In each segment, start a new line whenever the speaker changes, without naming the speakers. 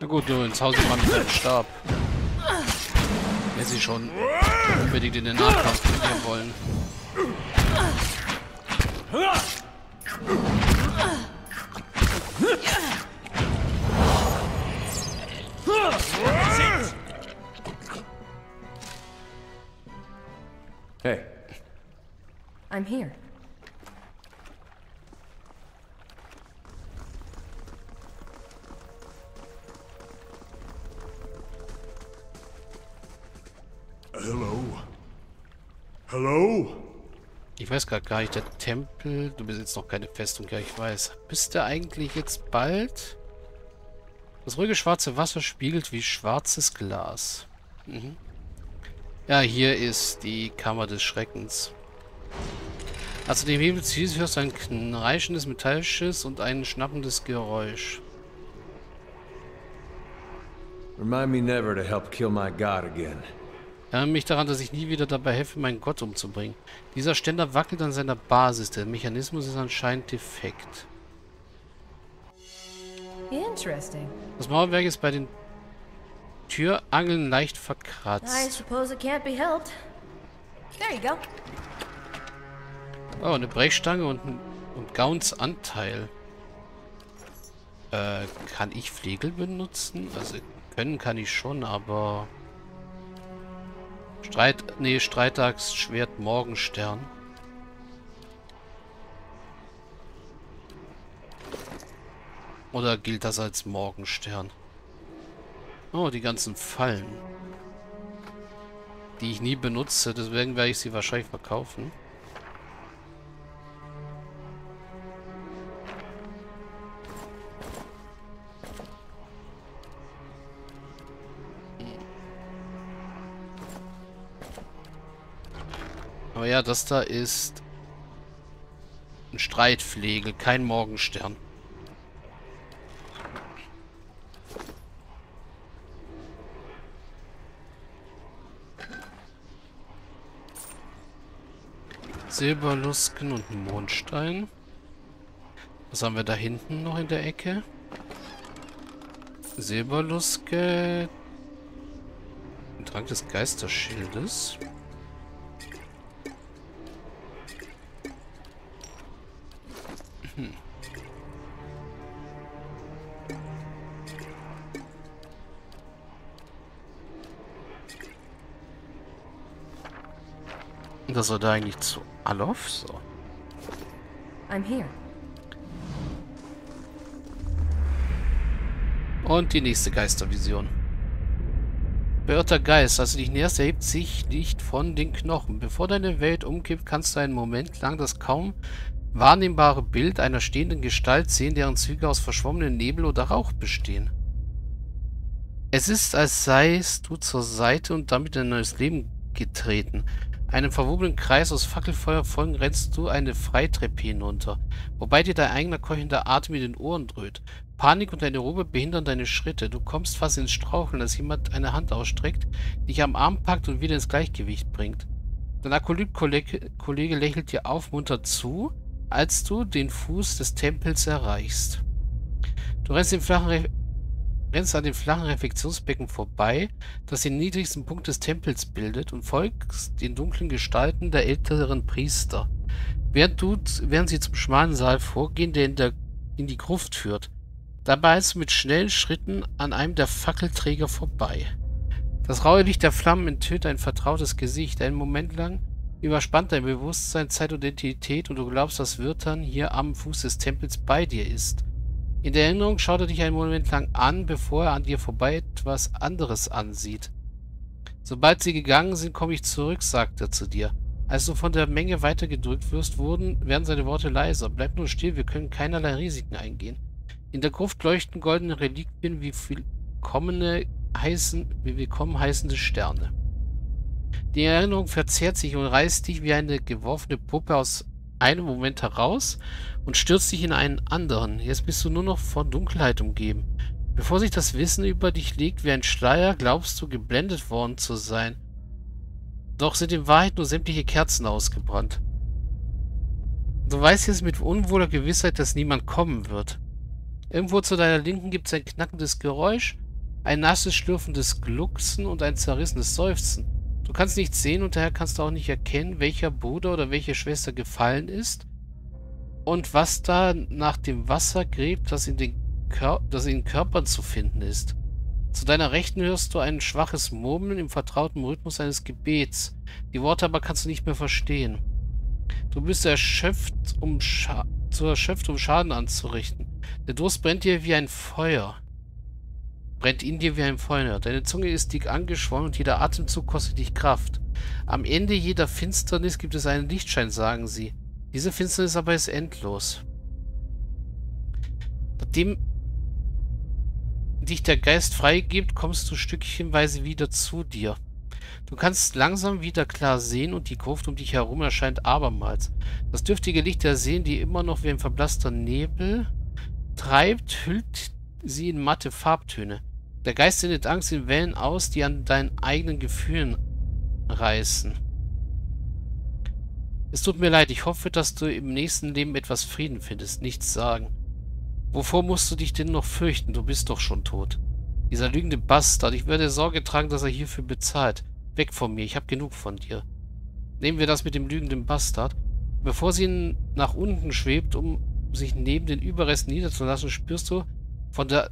Na gut, du ins Haus mal mit deinem Stab. Wenn sie schon unbedingt in den Nahkampf mit dir wollen.
Hey,
I'm here.
Hello? Hello?
Ich weiß gerade gar nicht, der Tempel, du besitzt noch keine Festung, ja ich weiß. Bist du eigentlich jetzt bald? Das ruhige schwarze Wasser spiegelt wie schwarzes Glas. Mhm. Ja, hier ist die Kammer des Schreckens. Also dem Hebel ziehst hörst du ein kneischendes metallisches und ein schnappendes Geräusch.
remind me never to help kill my god again.
Erinnere mich daran, dass ich nie wieder dabei helfe, meinen Gott umzubringen. Dieser Ständer wackelt an seiner Basis. Der Mechanismus ist anscheinend defekt.
Interesting.
Das Mauerwerk ist bei den Türangeln leicht
I
verkratzt.
suppose it can't be helped. There you go.
Oh, eine Brechstange und, ein- und Gauns Anteil. Äh, kann ich Flegel benutzen? Also, können kann ich schon, aber... Streit... Nee, Streitags Schwert Morgenstern. Oder gilt das als Morgenstern? Oh, die ganzen Fallen. Die ich nie benutze, deswegen werde ich sie wahrscheinlich verkaufen. Aber ja, das da ist ein Streitflegel, kein Morgenstern. Silberlusken und Mondstein. Was haben wir da hinten noch in der Ecke? Silberluske. Ein Trank des Geisterschildes. Das war da eigentlich zu Alof? So.
I'm here.
Und die nächste Geistervision. Verirrter Geist, als du dich näherst, erhebt sich Licht von den Knochen. Bevor deine Welt umkippt, kannst du einen Moment lang das kaum wahrnehmbare Bild einer stehenden Gestalt sehen, deren Züge aus verschwommenem Nebel oder Rauch bestehen. Es ist, als seist du zur Seite und damit in ein neues Leben getreten. Einem verwobenen Kreis aus Fackelfeuer folgen rennst du eine Freitreppe hinunter, wobei dir dein eigener keuchender Atem in den Ohren dröhnt. Panik und deine Robe behindern deine Schritte. Du kommst fast ins Straucheln, als jemand eine Hand ausstreckt, dich am Arm packt und wieder ins Gleichgewicht bringt. Dein Akolyt-Kollege Kollege lächelt dir aufmunternd zu, als du den Fuß des Tempels erreichst. Du rennst, den flachen Re rennst an dem flachen Reflexionsbecken vorbei, das den niedrigsten Punkt des Tempels bildet, und folgst den dunklen Gestalten der älteren Priester. Während, du, während sie zum schmalen Saal vorgehen, der in, der in die Gruft führt. Dabei ist mit schnellen Schritten an einem der Fackelträger vorbei. Das raue Licht der Flammen enthüllt ein vertrautes Gesicht. Einen Moment lang überspannt dein Bewusstsein Zeit und Identität und du glaubst, dass Wirtan hier am Fuß des Tempels bei dir ist. In der Erinnerung schaut er dich einen Moment lang an, bevor er an dir vorbei etwas anderes ansieht. Sobald sie gegangen sind, komme ich zurück, sagt er zu dir. Als du von der Menge weitergedrückt wirst, wurden, werden seine Worte leiser. Bleib nur still, wir können keinerlei Risiken eingehen. In der Gruft leuchten goldene Reliquien wie willkommene heißen, wie willkommen heißende Sterne. Die Erinnerung verzehrt sich und reißt dich wie eine geworfene Puppe aus einem Moment heraus und stürzt dich in einen anderen. Jetzt bist du nur noch von Dunkelheit umgeben. Bevor sich das Wissen über dich legt wie ein Schleier, glaubst du geblendet worden zu sein. Doch sind in Wahrheit nur sämtliche Kerzen ausgebrannt. Du weißt jetzt mit unwohler Gewissheit, dass niemand kommen wird. Irgendwo zu deiner Linken gibt es ein knackendes Geräusch Ein nasses, schlürfendes Glucksen und ein zerrissenes Seufzen. Du kannst nichts sehen und daher kannst du auch nicht erkennen, welcher Bruder oder welche Schwester gefallen ist und was da nach dem Wasser gräbt, das in den, Kör das in den Körpern zu finden ist. Zu deiner Rechten hörst du ein schwaches Murmeln im vertrauten Rhythmus eines Gebets. Die Worte aber kannst du nicht mehr verstehen. Du bist erschöpft, um zu erschöpft, um Schaden anzurichten. Der Durst brennt dir wie ein Feuer. Brennt in dir wie ein Feuer. Deine Zunge ist dick angeschwollen und jeder Atemzug kostet dich Kraft. Am Ende jeder Finsternis gibt es einen Lichtschein, sagen sie. Diese Finsternis aber ist endlos. Nachdem dich der Geist freigibt, kommst du stückchenweise wieder zu dir. Du kannst langsam wieder klar sehen und die Gruft um dich herum erscheint abermals. Das dürftige Licht der Seen, die immer noch wie ein verblasster Nebel treibt, hüllt sie in matte Farbtöne. Der Geist sendet Angst in Wellen aus, die an deinen eigenen Gefühlen reißen. Es tut mir leid, ich hoffe, dass du im nächsten Leben etwas Frieden findest. Nichts sagen. Wovor musst du dich denn noch fürchten? Du bist doch schon tot. Dieser lügende Bastard, ich werde Sorge tragen, dass er hierfür bezahlt. Weg von mir, ich habe genug von dir. Nehmen wir das mit dem lügenden Bastard. Bevor sie nach unten schwebt, um sich neben den Überresten niederzulassen, spürst du von der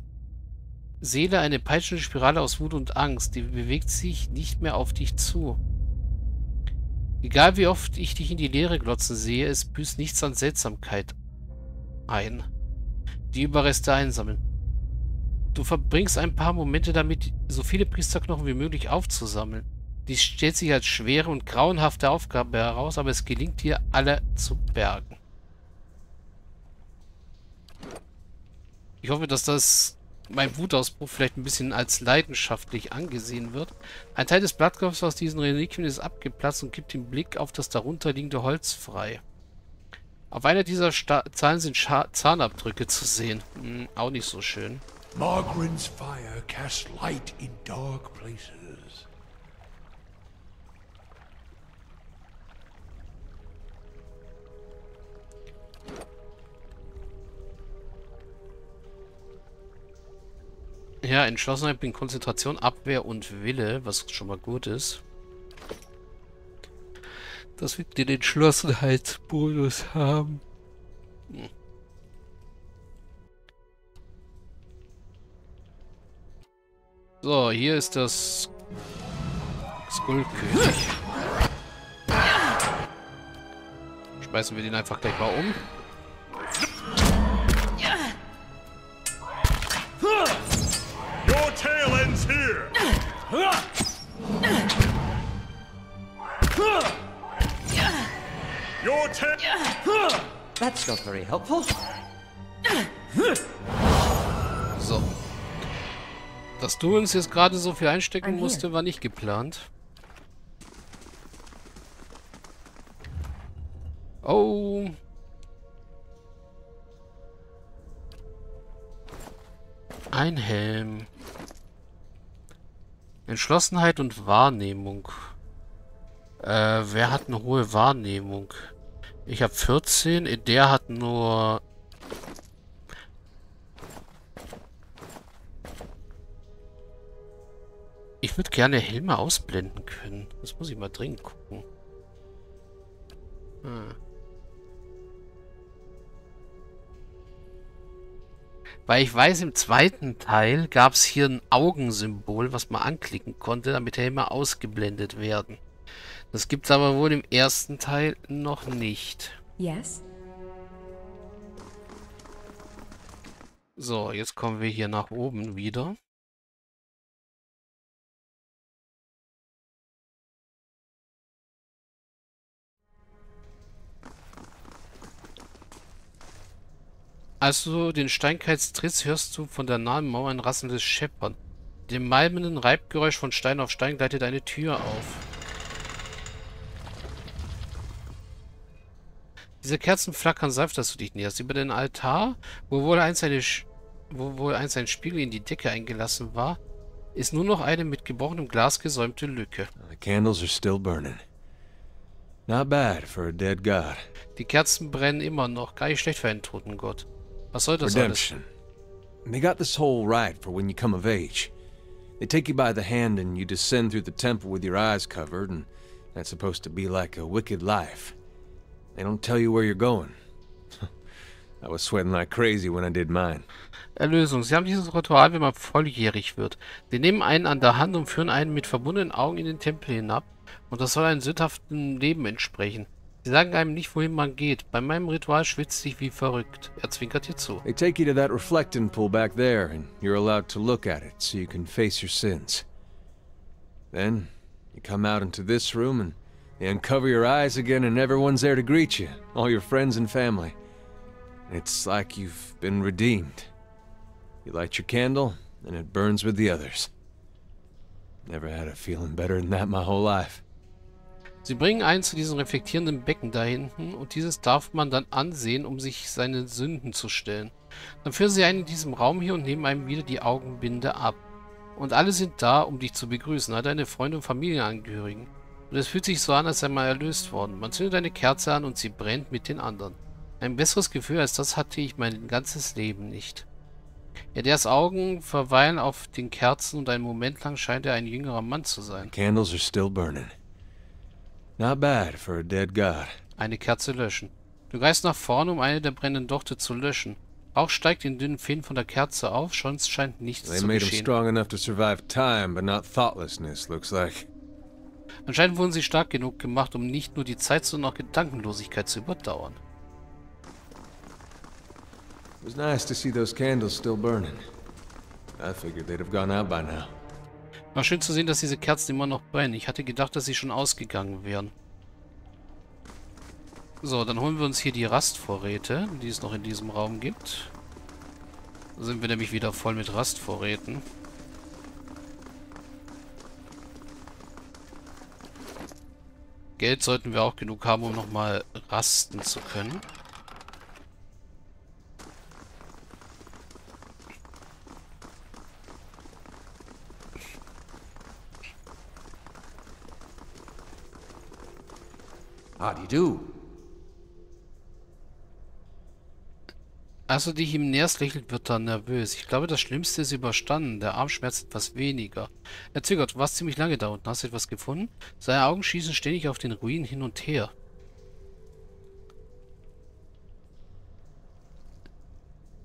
Seele eine peitschende Spirale aus Wut und Angst. Die bewegt sich nicht mehr auf dich zu. Egal wie oft ich dich in die Leere glotzen sehe, es büßt nichts an Seltsamkeit ein. Die Überreste einsammeln. Du verbringst ein paar Momente damit, so viele Priesterknochen wie möglich aufzusammeln. Dies stellt sich als schwere und grauenhafte Aufgabe heraus, aber es gelingt dir, alle zu bergen. Ich hoffe, dass das mein Wutausbruch vielleicht ein bisschen als leidenschaftlich angesehen wird. Ein Teil des Blattkopfs aus diesen Reliquien ist abgeplatzt und gibt den Blick auf das darunterliegende Holz frei. Auf einer dieser Sta Zahlen sind Scha Zahnabdrücke zu sehen. Hm, auch nicht so schön.
Margaret's fire casts light in dark places.
Ja, Entschlossenheit bringt Konzentration, Abwehr und Wille, was schon mal gut ist. Dass wir den Entschlossenheitsbonus haben. Hm. So, hier ist das Skullkönig. Schmeißen wir den einfach gleich mal um.
That's not very helpful.
So. Dass du uns jetzt gerade so viel einstecken musste, war nicht geplant. Oh. Ein Helm. Entschlossenheit und Wahrnehmung. Äh, wer hat eine hohe Wahrnehmung? Ich habe 14. Der hat nur... Ich würde gerne Helme ausblenden können. Das muss ich mal dringend gucken. Hm. Weil ich weiß, im zweiten Teil gab es hier ein Augensymbol, was man anklicken konnte, damit Helme ausgeblendet werden. Das gibt es aber wohl im ersten Teil noch nicht.
Yes.
So, jetzt kommen wir hier nach oben wieder. Als du den Steinkreis trittst, hörst du von der nahen Mauer ein rasselndes Scheppern. Dem malmenden Reibgeräusch von Stein auf Stein gleitet eine Tür auf. Diese Kerzen flackern sanft, dass du dich näherst. Über den Altar, wo wohl einst, eine wo wohl einst ein Spiegel in die Decke eingelassen war, ist nur noch eine mit gebrochenem Glas gesäumte Lücke.
The candles are still burning. Not bad for a dead god.
Die Kerzen brennen immer noch. Gar nicht schlecht für einen toten Gott. Was soll das
Redemption. They got this whole right for when you come of age. They take you by the hand and you descend through the temple with your eyes covered, and that's supposed to be like a wicked life. They don't tell you where you're going. I was sweating like crazy when I did mine.
Erlösung. Sie haben dieses Ritual, wenn man volljährig wird. Sie nehmen einen an der Hand und führen einen mit verbundenen Augen in den Tempel hinab. Und das soll einem sündhaften Leben entsprechen. Sie sagen einem nicht, wohin man geht. Bei meinem Ritual schwitzt sich wie verrückt. Er zwinkert ihr zu.
They take you to that reflecting pool back there, and you're allowed to look at it so you can face your sins. Then, you come out into this room and you uncover your eyes again, and everyone's there to greet you, all your friends and family. It's like you've been redeemed. You light your candle, and it burns with the others. Never had a feeling better than that my whole life.
Sie bringen einen zu diesem reflektierenden Becken da hinten und dieses darf man dann ansehen, um sich seine Sünden zu stellen. Dann führen sie einen in diesem Raum hier und nehmen einem wieder die Augenbinde ab. Und alle sind da, um dich zu begrüßen, all deine Freunde und Familienangehörigen. Und es fühlt sich so an, als sei man erlöst worden. Man zündet eine Kerze an und sie brennt mit den anderen. Ein besseres Gefühl als das hatte ich mein ganzes Leben nicht. Eders Augen verweilen auf den Kerzen und einen Moment lang scheint er ein jüngerer Mann zu sein.
Candles are still burning. Not bad for a dead god.
Eine Kerze löschen. Du greifst nach vorne, um eine der brennenden Dochte zu löschen. Rauch steigt in dünnen Fäden von der Kerze auf, sonst scheint nichts
They
zu
made him
geschehen.
strong enough to survive time, but not thoughtlessness, looks like.
Anscheinend wurden sie stark genug gemacht, um nicht nur die Zeit, sondern auch Gedankenlosigkeit zu überdauern.
It was nice to see those candles still burning. I figured they'd have gone out by now.
War schön zu sehen, dass diese Kerzen immer noch brennen. Ich hatte gedacht, dass sie schon ausgegangen wären. So, dann holen wir uns hier die Rastvorräte, die es noch in diesem Raum gibt. Da sind wir nämlich wieder voll mit Rastvorräten. Geld sollten wir auch genug haben, um nochmal rasten zu können.
How do you do?
Als du dich ihm näherst, lächelt Witter nervös. Ich glaube, das Schlimmste ist überstanden. Der Arm schmerzt etwas weniger. Er zögert. Warst ziemlich lange da unten. Hast du etwas gefunden? Seine Augen schießen ständig auf den Ruinen hin und her.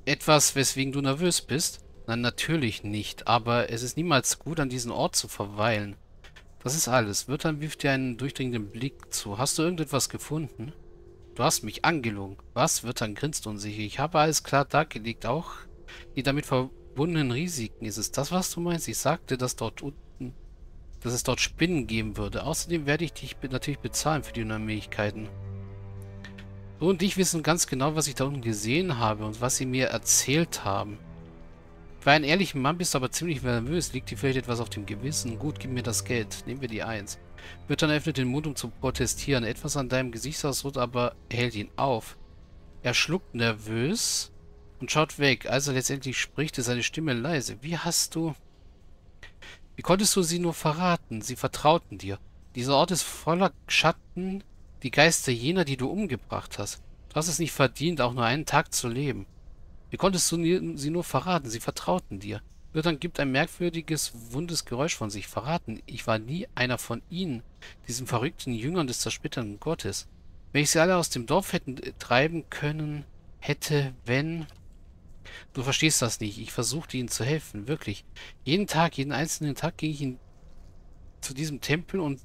Etwas, weswegen du nervös bist? Nein, natürlich nicht. Aber es ist niemals gut, an diesem Ort zu verweilen. Das ist alles. Wirtan wirft dir einen durchdringenden Blick zu. Hast du irgendetwas gefunden? Du hast mich angelogen. Was? Wirtan grinst unsicher. Ich habe alles klar dargelegt, auch die damit verbundenen Risiken. Ist es das, was du meinst? Ich sagte, dass dort unten, dass es dort Spinnen geben würde. Außerdem werde ich dich natürlich bezahlen für die Unannehmlichkeiten. Du und ich wissen ganz genau, was ich da unten gesehen habe und was sie mir erzählt haben. Für einen ehrlichen Mann bist du aber ziemlich nervös. Liegt dir vielleicht etwas auf dem Gewissen? Gut, gib mir das Geld. Nehmen wir die Eins. Wirtan öffnet den Mund, um zu protestieren. Etwas an deinem Gesichtsausdruck aber hält ihn auf. Er schluckt nervös und schaut weg. Als er letztendlich spricht, ist seine Stimme leise. Wie hast du... Wie konntest du sie nur verraten? Sie vertrauten dir. Dieser Ort ist voller Schatten, die Geister jener, die du umgebracht hast. Du hast es nicht verdient, auch nur einen Tag zu leben. Wie konntest du sie nur verraten? Sie vertrauten dir. Wirtan gibt ein merkwürdiges, wundes Geräusch von sich. Verraten. Ich war nie einer von ihnen, diesen verrückten Jüngern des zersplitternden Gottes. Wenn ich sie alle aus dem Dorf hätten treiben können, hätte, wenn... Du verstehst das nicht. Ich versuchte ihnen zu helfen, wirklich. Jeden Tag, jeden einzelnen Tag ging ich in, zu diesem Tempel und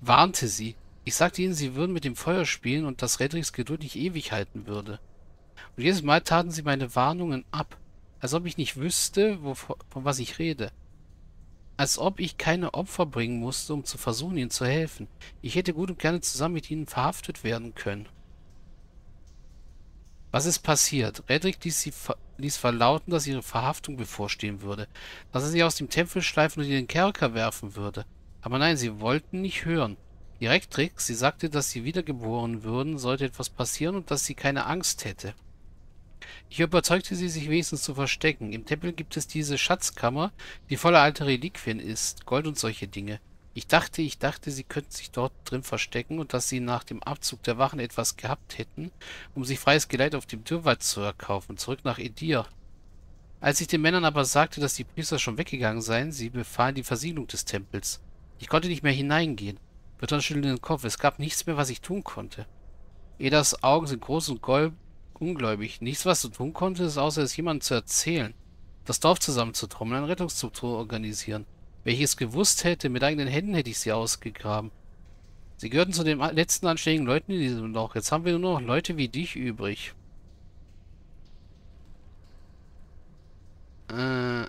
warnte sie. Ich sagte ihnen, sie würden mit dem Feuer spielen und dass Redricks Geduld nicht ewig halten würde. Und jedes Mal taten sie meine Warnungen ab, als ob ich nicht wüsste, wovon, von was ich rede. Als ob ich keine Opfer bringen musste, um zu versuchen, ihnen zu helfen. Ich hätte gut und gerne zusammen mit ihnen verhaftet werden können. Was ist passiert? Redrick ließ, sie ver ließ verlauten, dass ihre Verhaftung bevorstehen würde, dass er sie aus dem Tempel schleifen und in den Kerker werfen würde. Aber nein, sie wollten nicht hören. Direktrix, sie sagte, dass sie wiedergeboren würden, sollte etwas passieren und dass sie keine Angst hätte. Ich überzeugte sie, sich wenigstens zu verstecken. Im Tempel gibt es diese Schatzkammer, die voller alter Reliquien ist, Gold und solche Dinge. Ich dachte, ich dachte, sie könnten sich dort drin verstecken und dass sie nach dem Abzug der Wachen etwas gehabt hätten, um sich freies Geleit auf dem Dürrwald zu erkaufen, zurück nach Edir. Als ich den Männern aber sagte, dass die Priester schon weggegangen seien, sie befahlen die Versiegelung des Tempels. Ich konnte nicht mehr hineingehen. Bertrand schüttelte den Kopf. Es gab nichts mehr, was ich tun konnte. Edas Augen sind groß und gold ungläubig. Nichts, was du tun konntest, außer es jemandem zu erzählen. Das Dorf zusammenzutrommeln, einen Rettungszug zu organisieren. Wenn ich es gewusst hätte, mit eigenen Händen hätte ich sie ausgegraben. Sie gehörten zu den letzten anständigen Leuten in diesem Loch. Jetzt haben wir nur noch Leute wie dich übrig. Äh,